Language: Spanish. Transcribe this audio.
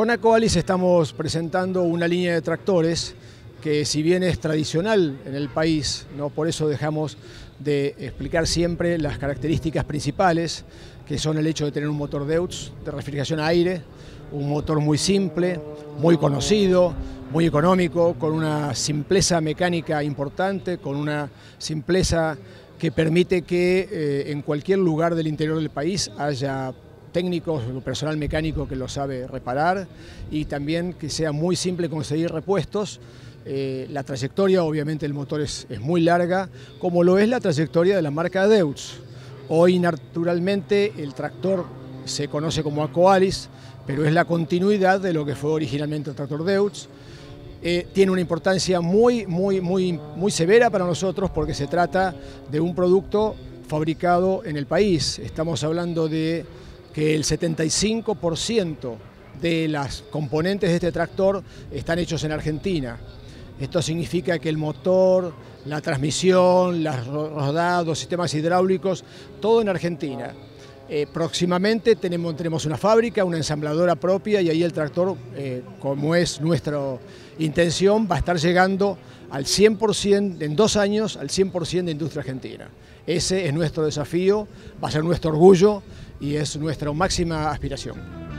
con Acoalis estamos presentando una línea de tractores que si bien es tradicional en el país, ¿no? por eso dejamos de explicar siempre las características principales, que son el hecho de tener un motor Deutz de refrigeración a aire, un motor muy simple, muy conocido, muy económico, con una simpleza mecánica importante, con una simpleza que permite que eh, en cualquier lugar del interior del país haya técnicos, personal mecánico que lo sabe reparar y también que sea muy simple conseguir repuestos. Eh, la trayectoria obviamente del motor es, es, muy larga, como lo es la trayectoria de la marca Deutz. Hoy naturalmente el tractor se conoce como Acoalis, pero es la continuidad de lo que fue originalmente el tractor Deutz. Eh, tiene una importancia muy, muy, muy, muy severa para nosotros porque se trata de un producto fabricado en el país. Estamos hablando de que el 75% de las componentes de este tractor están hechos en Argentina. Esto significa que el motor, la transmisión, los rodados, sistemas hidráulicos, todo en Argentina. Eh, próximamente tenemos, una fábrica, una ensambladora propia y ahí el tractor, eh, como es nuestra intención, va a estar llegando al 100%, en dos años, al 100% de industria argentina. Ese es nuestro desafío, va a ser nuestro orgullo y es nuestra máxima aspiración.